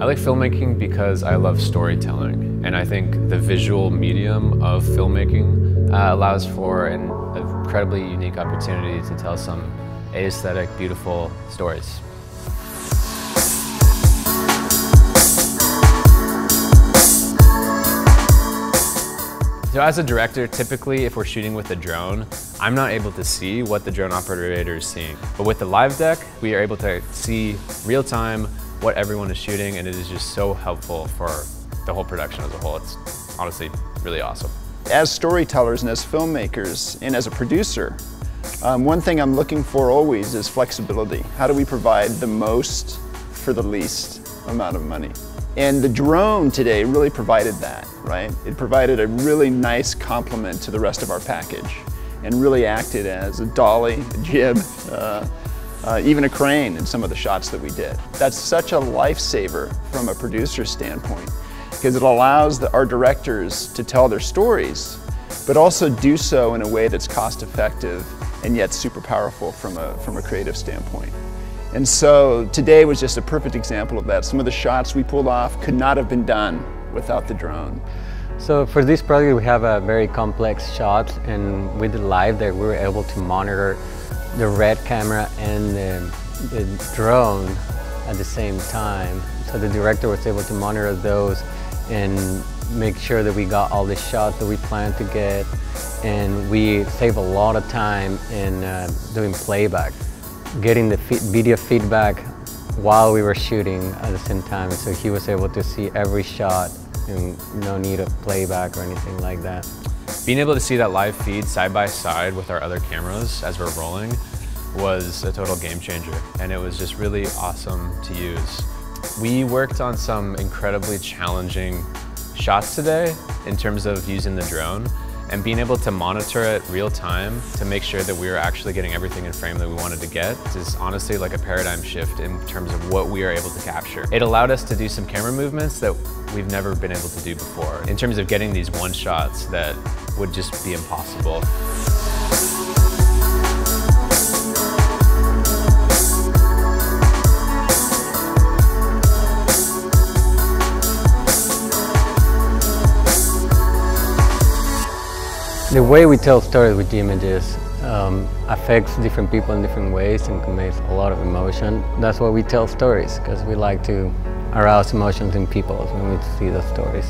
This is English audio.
I like filmmaking because I love storytelling, and I think the visual medium of filmmaking uh, allows for an incredibly unique opportunity to tell some aesthetic, beautiful stories. So as a director, typically if we're shooting with a drone, I'm not able to see what the drone operator is seeing. But with the live deck, we are able to see real time what everyone is shooting and it is just so helpful for the whole production as a whole. It's honestly really awesome. As storytellers and as filmmakers and as a producer, um, one thing I'm looking for always is flexibility. How do we provide the most for the least amount of money? And the drone today really provided that, right? It provided a really nice complement to the rest of our package and really acted as a dolly, a jib, uh, uh, even a crane in some of the shots that we did. That's such a lifesaver from a producer standpoint because it allows the, our directors to tell their stories, but also do so in a way that's cost effective and yet super powerful from a, from a creative standpoint. And so today was just a perfect example of that. Some of the shots we pulled off could not have been done without the drone. So for this project we have a very complex shot and with the live there we were able to monitor the RED camera and the, the drone at the same time. So the director was able to monitor those and make sure that we got all the shots that we planned to get and we save a lot of time in uh, doing playback, getting the video feedback while we were shooting at the same time so he was able to see every shot and no need of playback or anything like that. Being able to see that live feed side by side with our other cameras as we're rolling was a total game changer and it was just really awesome to use. We worked on some incredibly challenging shots today in terms of using the drone and being able to monitor it real time to make sure that we were actually getting everything in frame that we wanted to get is honestly like a paradigm shift in terms of what we are able to capture. It allowed us to do some camera movements that we've never been able to do before in terms of getting these one shots that would just be impossible. The way we tell stories with images um, affects different people in different ways and conveys a lot of emotion. That's why we tell stories, because we like to arouse emotions in people when we see the stories.